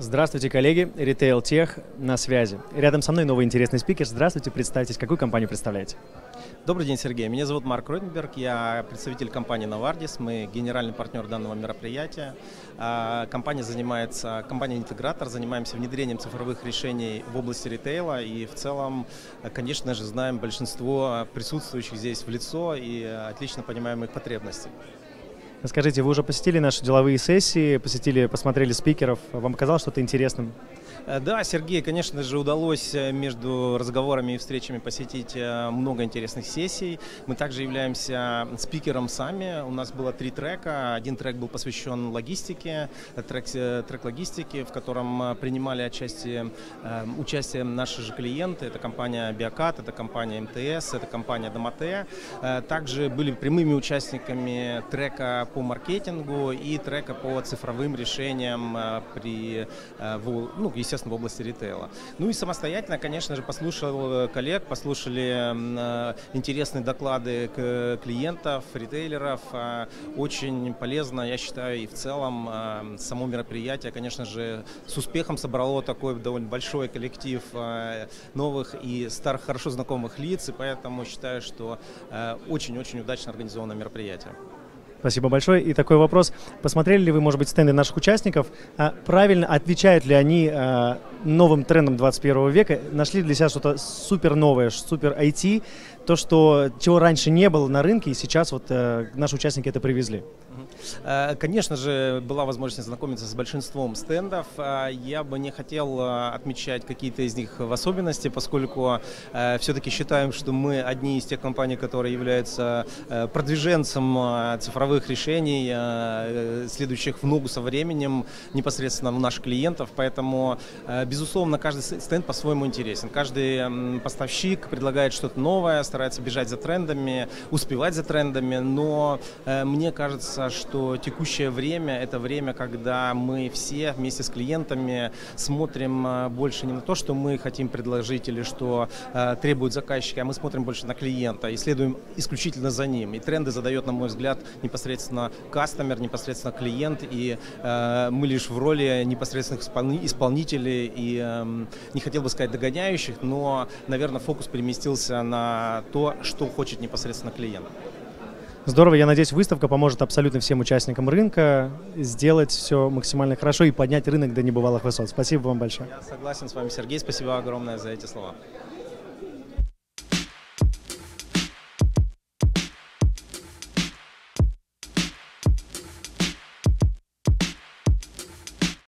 Здравствуйте, коллеги. Retail Тех на связи. Рядом со мной новый интересный спикер. Здравствуйте, представьтесь, какую компанию представляете? Добрый день, Сергей. Меня зовут Марк Ротенберг. Я представитель компании Novardis. Мы генеральный партнер данного мероприятия. А, компания занимается, компания-интегратор, занимаемся внедрением цифровых решений в области ритейла. И в целом, конечно же, знаем большинство присутствующих здесь в лицо и отлично понимаем их потребности. Скажите, вы уже посетили наши деловые сессии, посетили, посмотрели спикеров. Вам показалось что-то интересным? Э, да, Сергей, конечно же, удалось э, между разговорами и встречами посетить э, много интересных сессий. Мы также являемся спикером сами. У нас было три трека. Один трек был посвящен логистике, трек, трек логистики, в котором принимали участие, участие наши же клиенты. Это компания Биокат, это компания МТС, это компания Домате. Также были прямыми участниками трека по маркетингу и трека по цифровым решениям при, ну, естественно, естественно, в области ритейла. Ну и самостоятельно, конечно же, послушал коллег, послушали э, интересные доклады клиентов, ритейлеров. Э, очень полезно, я считаю, и в целом э, само мероприятие, конечно же, с успехом собрало такой довольно большой коллектив новых и старых, хорошо знакомых лиц, и поэтому считаю, что очень-очень удачно организованное мероприятие. Спасибо большое. И такой вопрос. Посмотрели ли вы, может быть, стенды наших участников? А правильно отвечают ли они а, новым трендам 21 века? Нашли для себя что-то супер новое, супер IT, то, что, чего раньше не было на рынке, и сейчас вот а, наши участники это привезли? Э, конечно же, была возможность знакомиться с большинством стендов. Э, я бы не хотел э, отмечать какие-то из них в особенности, поскольку все-таки считаем, что мы одни из тех компаний, которые являются продвиженцем цифровых решений, следующих в ногу со временем непосредственно у наших клиентов. Поэтому, безусловно, каждый стенд по-своему интересен. Каждый поставщик предлагает что-то новое, старается бежать за трендами, успевать за трендами, но мне кажется, что текущее время – это время, когда мы все вместе с клиентами смотрим больше не на то, что мы хотим предложить или что э, требуют заказчики, а мы смотрим больше на клиента и следуем исключительно за ним. И тренды задает, на мой взгляд, непосредственно кастомер, непосредственно клиент, и э, мы лишь в роли непосредственных исполнителей и, э, не хотел бы сказать догоняющих, но, наверное, фокус переместился на то, что хочет непосредственно клиент. Здорово, я надеюсь, выставка поможет абсолютно всем участникам рынка сделать все максимально хорошо и поднять рынок до небывалых высот. Спасибо вам большое. Я согласен с вами, Сергей. Спасибо огромное за эти слова.